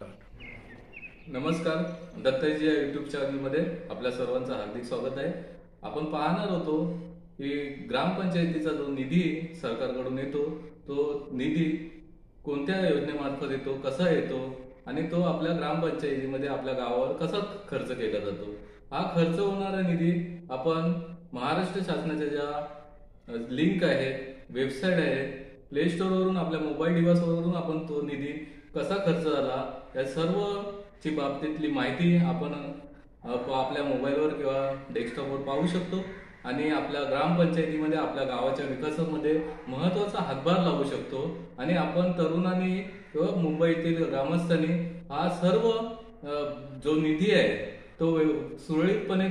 नमस्कार दत्ताजी या युट्यूब चॅनलमध्ये आपल्या सर्वांचं हार्दिक स्वागत आहे. आपण पाहणार होतो की ग्रामपंचायतीचा जो निधी सरकारकडून येतो तो निधी कोणत्या योजनेमार्फत येतो कसा येतो आणि तो आपल्या ग्रामपंचायतीमध्ये आपल्या गावावर कसा खर्च केला जातो? हा खर्च होणारा निधी आपण महाराष्ट्र शासनाच्या ज्या लिंक आहे वेबसाईट आहे प्ले स्टोअरवरून आपल्या मोबाईल डिव्हाइसवरून आपण तो निधी कसा खर्च झाला या सर्वची बाबतीतली माहिती आपण आपल्या मोबाईलवर किंवा डेस्कटॉपवर पाहू शकतो. आणि आपल्या ग्रामपंचायतीमध्ये आपल्या गावाच्या विकासामध्ये महत्त्वाचा हातभार लावू शकतो. आणि आपण तरुणांनी किंवा मुंबईतील ग्रामस्थांनी हा सर्व जो निधी आहे तो सुरळीतपणे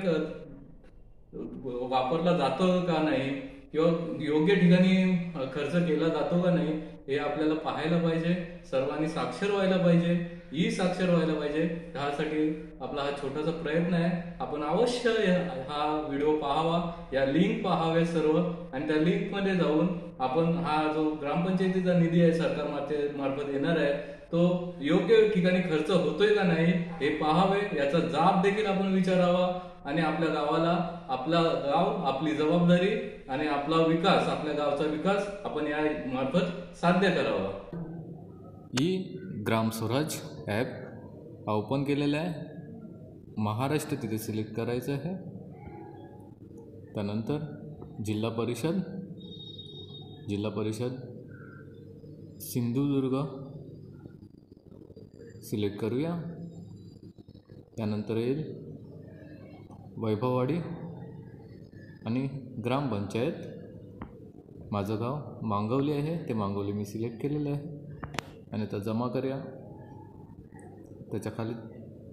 वापरला जातो का नाही? किंवा योग्य ठिकाणी खर्च केला जातो का नाही? हे आपल्याला पाहायला पाहिजे. सर्वांनी साक्षर व्हायला पाहिजे. ई साक्षर व्हायला पाहिजे. त्यासाठी आपला हा छोटासा प्रयत्न आहे. आपण अवश्य हा व्हिडिओ पाहावा. या लिंक पाहाव्या सर्व. आणि त्या लिंकमध्ये जाऊन आपण हा जो ग्रामपंचायतीचा निधी आहे सरकार मार्फत मार्फत येणार आहे तो योग्य ठिकाणी खर्च होतोय का नाही हे पाहावे. याचा जाब देखील आपण विचारावा. आणि आपल्या गावाला आपला गाव आपली जबाबदारी आणि आपला विकास आपल्या गावचा विकास आपण या मार्फत साध्य करावा. ई ग्राम ॲप ओपन केलेलं आहे. महाराष्ट्र तिथे सिलेक्ट करायचं आहे. त्यानंतर जिल्हा परिषद जिल्हा परिषद सिंधुदुर्ग सिलेक्ट करूया. त्यानंतर येईल वैभववाडी आणि ग्रामपंचायत. माझं गाव मांगवली आहे. ते मांगवली मी सिलेक्ट केलेलं आहे. आणि आता जमा करूया. त्याच्याखाली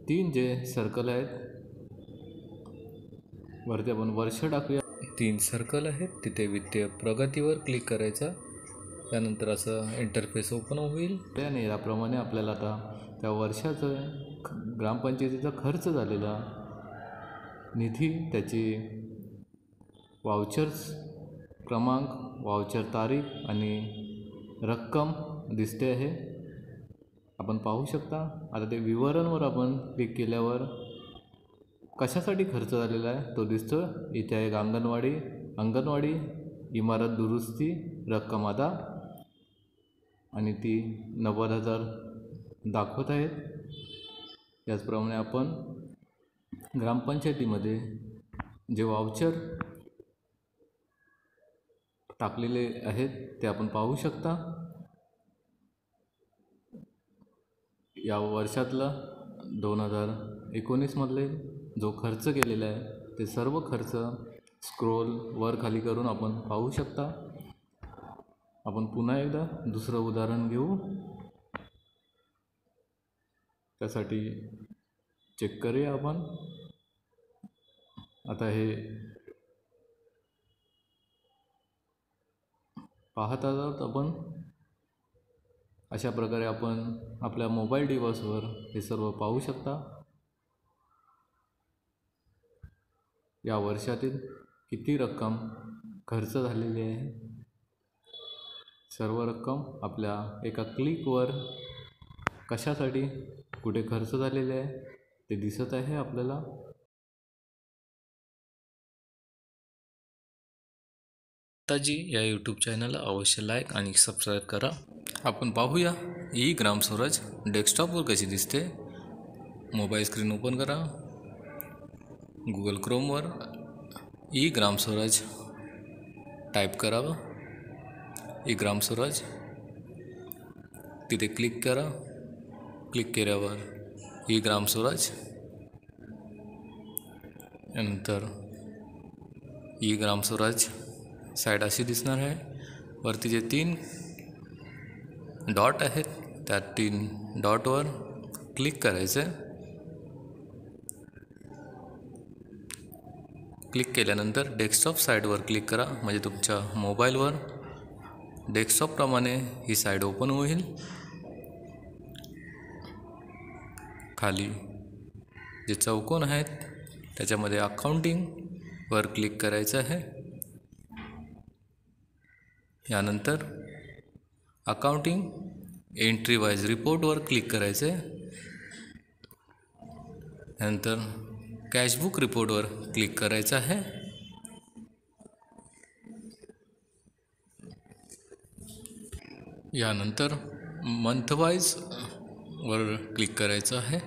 तीन जे सर्कल आहेत वरती आपण वर्ष टाकूया. तीन सर्कल आहेत तिथे वित्तीय प्रगतीवर क्लिक करायचं. त्यानंतर असं इंटरफेस ओपन होईल. त्याने याप्रमाणे आपल्याला आता त्या वर्षाचं ग्रामपंचायतीचा खर्च झालेला निधी त्याची वाउचर्स क्रमांक वाउचर तारीख आणि रक्कम दिसते आहे. आपण पाहू शकता. आता ते विवरणवर आपण क्लिक केल्यावर कशासाठी खर्च झालेला आहे? तो दिसतो इथे आहे एक अंगणवाडी. अंगणवाडी इमारत दुरुस्ती रक्कम आता. आणि ती नव्वद हजार दाखवत आहेत. त्याचप्रमाणे आपण ग्रामपंचायतीमध्ये जे वाउचर टाकलेले आहेत ते आपण पाहू शकता. या वर्षातला दोन हजार एकोणीसमधले जो खर्च केलेला आहे ते सर्व खर्च स्क्रोल वर खाली करून आपण पाहू शकता. आपण पुन्हा एकदा दुसरं उदाहरण घेऊ. त्यासाठी चेक करूया आपण. आता हे पाहत आहोत आपण. अशा प्रकारे आपण आपल्या मोबाईल डिव्हाइसवर हे सर्व पाहू शकता. या वर्षातील किती रक्कम खर्च झालेली आहे? सर्व रक्कम आपल्या एका क्लिकवर कशासाठी कुठे खर्च झालेले आहे ते दिसत आहे आपल्याला. ताजी या यूट्यूब चॅनलला अवश्य लाईक आणि सबस्क्राईब करा. आपण पाहूया ई ग्राम स्वराज डेस्कटॉपवर कशी दिसते? मोबाईल स्क्रीन ओपन करा. गुगल क्रोमवर ई ग्राम स्वराज टाईप करावं ई ग्राम स्वराज तिथे क्लिक करा. क्लिक केल्यावर ई ग्राम स्वराज. नंतर ई ग्राम स्वराज साईड अशी दिसणार आहे वरती जे तीन डॉट आहेत त्या तीन डॉटवर क्लिक करायचं आहे क्लिक केल्यानंतर डेस्कटॉप साईडवर क्लिक करा। म्हणजे तुमच्या मोबाईलवर डेस्कटॉपप्रमाणे ही साईड ओपन होईल। खाली जे चौकोन आहेत त्याच्यामध्ये अकाउंटिंगवर क्लिक करायचं आहे। यानंतर अकाउंटिंग एंट्री वाईज रिपोर्टवर क्लिक करायचं आहे कॅशबुक रिपोर्टवर क्लिक करायचं आहे. यानंतर मंथवाईज वर क्लिक करायचं आहे.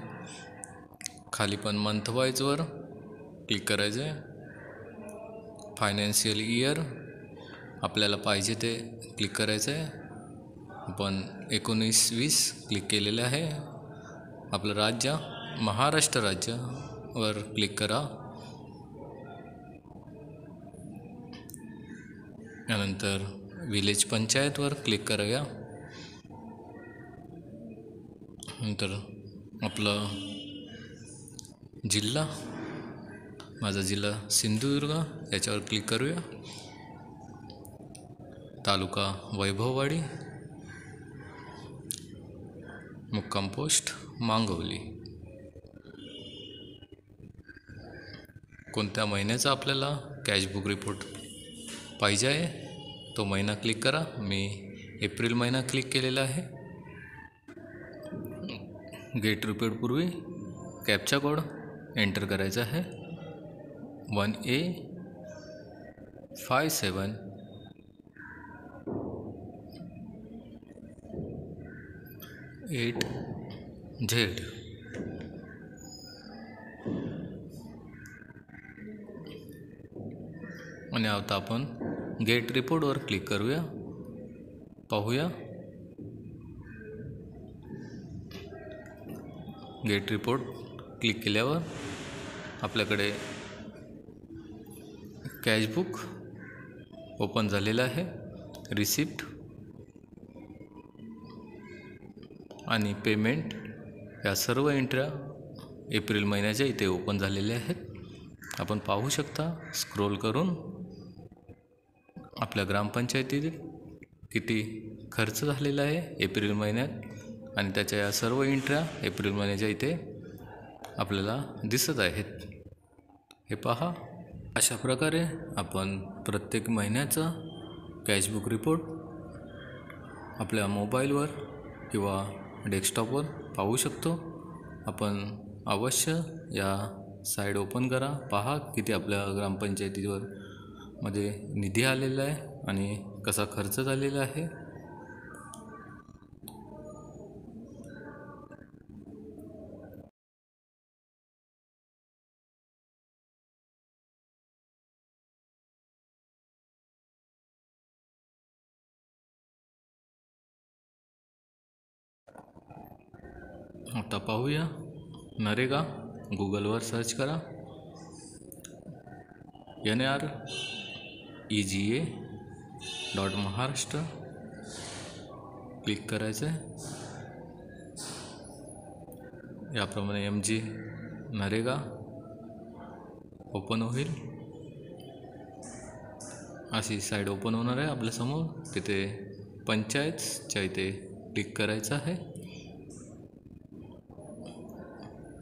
खाली पण मंथवाईजवर क्लिक करायचं आहे फायनान्शियल इयर आपल्याला पाहिजे ते क्लिक करायचं आहे आपण एकोणीस वीस क्लिक केलेलं आहे. आपलं राज्य महाराष्ट्र राज्यावर क्लिक करा. त्यानंतर विलेज पंचायतवर क्लिक करूया. नंतर आपलं जिल्हा माझा जिल्हा सिंधुदुर्ग याच्यावर क्लिक करूया. तालुका वैभववाडी मुक्काम पोस्ट मांगवली. कोणत्या महिन्याचा आपल्याला कॅशबुक रिपोर्ट पाहिजे आहे? तो महिना क्लिक करा. मी एप्रिल महिना क्लिक केलेला आहे. गेट रिपोर्टपूर्वी कॅपचा कोड एंटर करायचा आहे. One A five seven eight Z आणि आता आपण गेट रिपोर्टवर क्लिक करूया. पाहूया. गेट रिपोर्ट क्लिक केल्यावर आपल्याकडे कॅशबुक ओपन झालेलं आहे. रिसिप्ट आणि पेमेंट या सर्व एंट्र्या एप्रिल महिन्याच्या इथे ओपन झालेल्या आहेत. आपण पाहू शकता स्क्रोल करून आपल्या ग्रामपंचायतीत किती खर्च झालेला आहे एप्रिल महिन्यात आणि त्याच्या या सर्व एंट्र्या एप्रिल महिन्याच्या इथे आपल्याला दिसत आहेत. हे पहा अशा प्रकारे आपण प्रत्येक महिन्याचा कॅशबुक रिपोर्ट आपल्या मोबाईलवर किंवा डेस्कटॉपवर पाहू शकतो. आपण अवश्य या साईड ओपन करा. पहा किती आपल्या ग्रामपंचायतीवर मध्ये निधी आलेला आहे आणि कसा खर्च झालेला आहे. आता पाहूया नरेगा गुगलवर सर्च करा। N R E G A dot Maharashtra. Click करायचं आहे याप्रमाणे एम जी नरेगा। ओपन होईल अशी साईड ओपन होणार आहे आपल्यासमोर तिथे पंचायतच्या इथे क्लिक करायचं आहे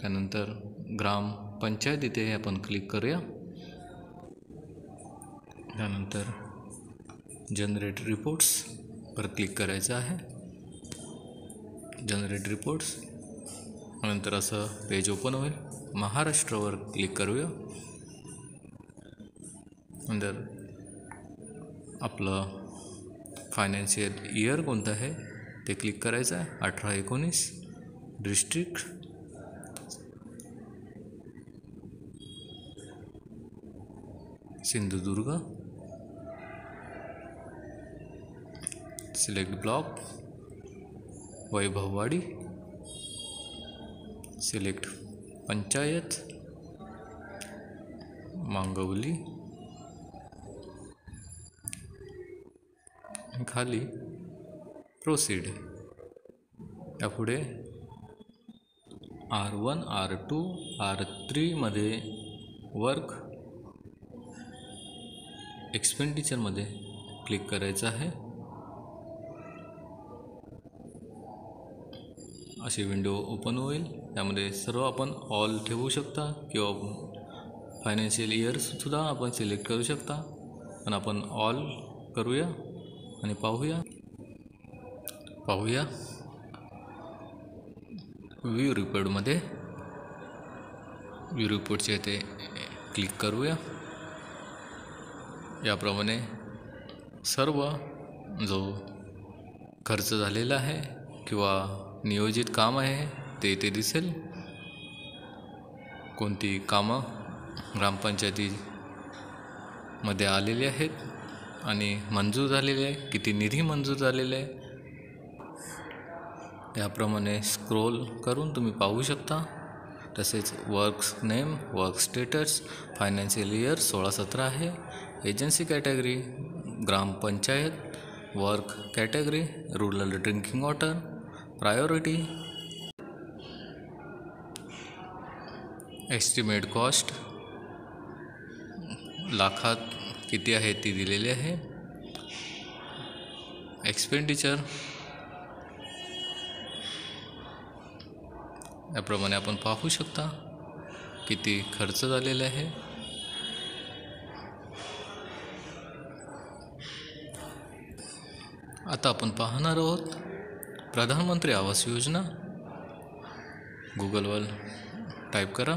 त्यानंतर ग्रामपंचायत इथे आपण क्लिक करूया. त्यानंतर जनरेट रिपोर्ट्सवर क्लिक करायचं आहे. जनरेट रिपोर्ट्स नंतर असं पेज ओपन होईल. महाराष्ट्रावर क्लिक करूया. नंतर आपलं फायनान्शियल इयर कोणतं आहे ते क्लिक करायचं आहे. अठरा एकोणीस. District Sindhudurg. Select block Vaibhavwadi. Select panchayat, Mangavali. खाली प्रोसीड यापुढे R one R two R थ्रीमध्ये work एक्सपेंडिचरमध्ये क्लिक करायचं आहे. अशी विंडो ओपन होईल. त्यामध्ये सर्व आपण ऑल ठेवू शकता किंवा फायनान्शियल इयर्ससुद्धा आपण सिलेक्ट करू शकता. पण आपण ऑल करूया आणि पाहूया. पाहूया. व्ह्यू रिपोर्टमध्ये व्यू रिपोर्टचे ते क्लिक करूया. याप्रमाणे सर्व जो खर्च झालेला आहे किंवा नियोजित काम आहे ते इथे दिसेल. कोणती कामं ग्रामपंचायतीमध्ये आलेली आहेत आणि मंजूर झालेले आहे किती निधी मंजूर झालेले आहे याप्रमाणे स्क्रोल करून तुम्ही पाहू शकता. तसेच works name work status financial year सोळा सतरा आहे. Agency category grampanchayat work category rural drinking water priority. Estimate cost लाखात किती आहे ती दिलेली आहे. एक्सपेंडिचर याप्रमाणे आपण पाहू शकता किती खर्च झालेला आहे. आता आपण पाहणार आहोत प्रधानमंत्री आवास योजना. गुगलवर टाईप करा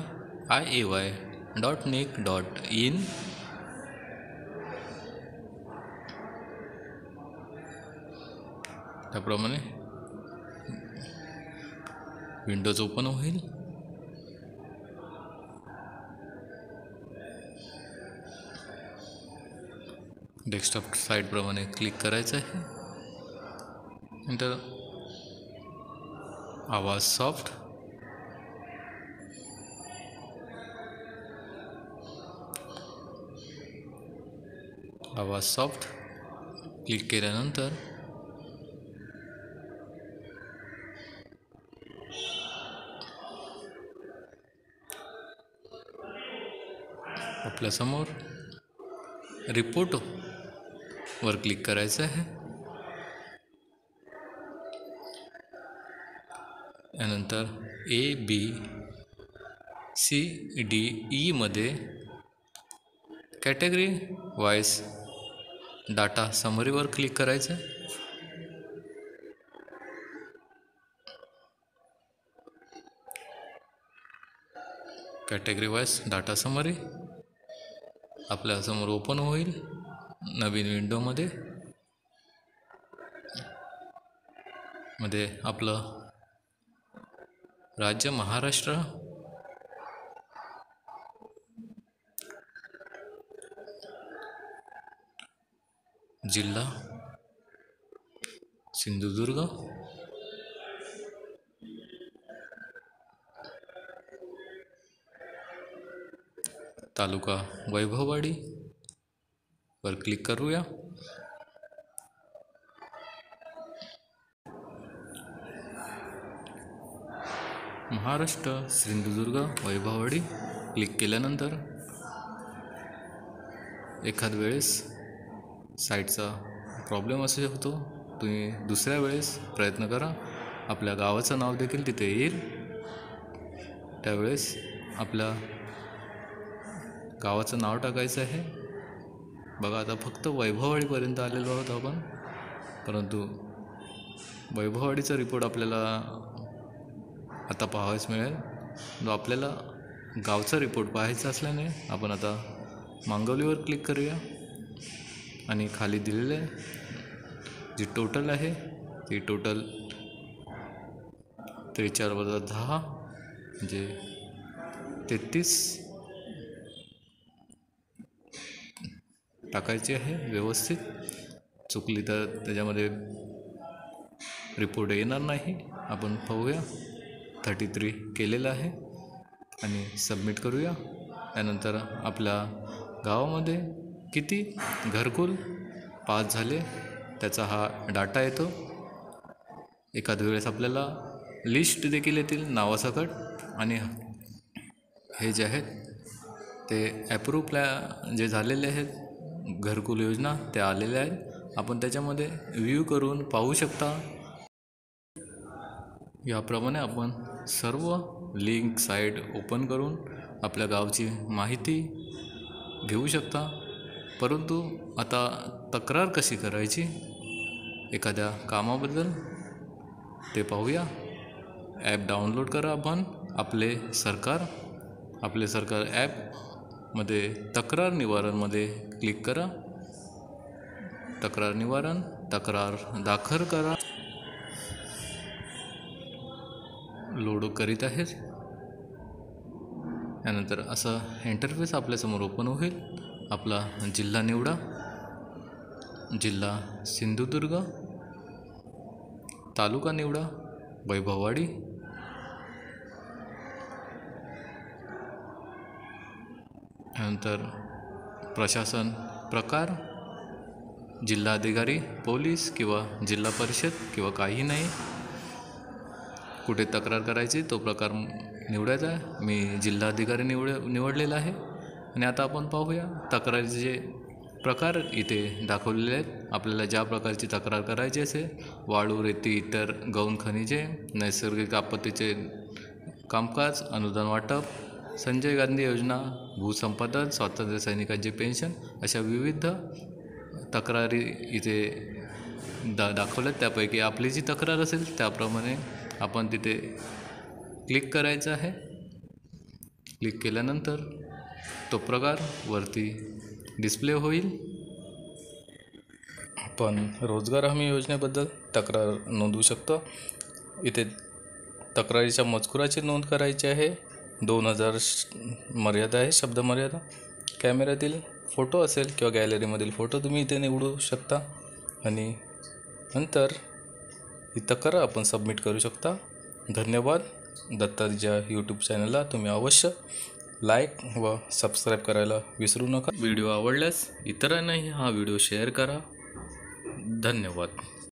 I A Y dot nic dot in. त्याप्रमाणे विंडोज ओपन होईल. डेस्कटॉप साईटप्रमाणे क्लिक करायचं आहे. नंतर आवाज़ सॉफ्ट। आवाज़ सॉफ्ट क्लिक केल्यानंतर आपल्यासमोर रिपोर्ट वर क्लिक करायचं आहे. यानंतर ए बी सी डी ईमध्ये कॅटेगरी वाईज डाटा समरीवर क्लिक करायचं. कॅटेगरी वाईज डाटा समरी आपल्यासमोर ओपन होईल नवीन विंडोमध्ये मध्ये आपलं राज्य महाराष्ट्र? जिल्हा? सिंधुदुर्ग? तालुका वैभववाडी? वर क्लिक करूया. महाराष्ट्र. सिंधुदुर्ग वैभववाडी. क्लिक केल्यानंतर एखाद वेळेस साईटचा प्रॉब्लेम असू शकतो. तुम्ही दुसऱ्या वेळेस प्रयत्न करा. आपल्या गावाचं नाव देखील तिथे येईल. त्यावेळेस आपल्या गावाचं नाव टाकायचं आहे. बघा आता फक्त वैभववाडीपर्यंत आलेलो आहोत आपण. परंतु वैभववाडीचा रिपोर्ट आपल्याला आता पाहावयास मिळेल. जो आपल्याला गावचा रिपोर्ट पाहायचा असल्याने आपण आता मांगवलीवर क्लिक करूया. आणि खाली दिलेलं आहे. जी टोटल आहे ती टोटल त्रेचार वजा दहा म्हणजे तेहतीस टाकायची आहे व्यवस्थित. चुकली तर त्याच्यामध्ये रिपोर्ट येणार नाही. आपण पाहूया. थर्टी थ्री केलेलं आहे. आणि सबमिट करूया. त्यानंतर आपल्या गावामध्ये किती घरकुल पास झाले त्याचा हा डाटा येतो. एखाद वेळेस आपल्याला लिस्ट देखील येतील नावासकट. आणि हे जे आहेत ते ॲप्रूव्ह प्लॅ जे झालेले आहेत घरकुल योजना ते आलेल्या आहेत. आपण त्याच्यामध्ये व्ह्यू करून पाहू शकता. याप्रमाणे आपण सर्व लिंक साईट ओपन करून आपल्या गावची माहिती घेऊ शकता. परंतु आता तक्रार कशी करायची? एखाद्या कामाबद्दल? ते पाहूया. ॲप डाउनलोड करा आपण. आपले सरकार आपले सरकार ॲपमध्ये तक्रार निवारणमध्ये क्लिक करा. तक्रार निवारण तक्रार दाखल करा. लोड करीत आहेत. त्यानंतर असा इंटरफेस आपल्यासमोर ओपन होईल. आपला जिल्हा निवडा. जिल्हा सिंधुदुर्ग. तालुका निवडा. वैभववाडी. त्यानंतर प्रशासन प्रकार. जिल्हाधिकारी पोलीस किंवा जिल्हा परिषद किंवा काही नाही. कुठे तक्रार करायची तो प्रकार निवडायचा आहे. मी जिल्हाधिकारी निवड निवडलेला आहे. आणि आता आपण पाहूया तक्रारीचे जे प्रकार इथे दाखवलेले आहेत. आपल्याला ज्या प्रकारची तक्रार करायची असेल वाळू रेती इतर गौण खनिजे नैसर्गिक आपत्तीचे कामकाज अनुदान वाटप संजय गांधी योजना भूसंपादन स्वातंत्र्य सैनिकांचे पेन्शन अशा विविध तक्रारी इथे दा दाखवल्यात. त्यापैकी आपली जी तक्रार असेल त्याप्रमाणे आपण तिथे क्लिक करायचं आहे. क्लिक केल्यानंतर तो प्रकार वरती डिस्प्ले होईल. आपण रोजगार हमी योजनेबद्दल तक्रार नोंदवू शकतो. इथे तक्रारीच्या मजकुराची नोंद करायची आहे. दोन हजार मर्यादा आहे शब्द मर्यादा. कॅमेऱ्यातील फोटो असेल किंवा गॅलरीमधील फोटो तुम्ही इथे निवडू शकता. आणि नंतर ही तक्रार आपण सबमिट करू शकता. धन्यवाद. दत्ताजीच्या यूट्यूब चॅनलला तुम्ही अवश्य लाईक व सबस्क्राईब करायला विसरू नका. व्हिडिओ आवडल्यास इतरांनाही हा व्हिडिओ शेअर करा. धन्यवाद.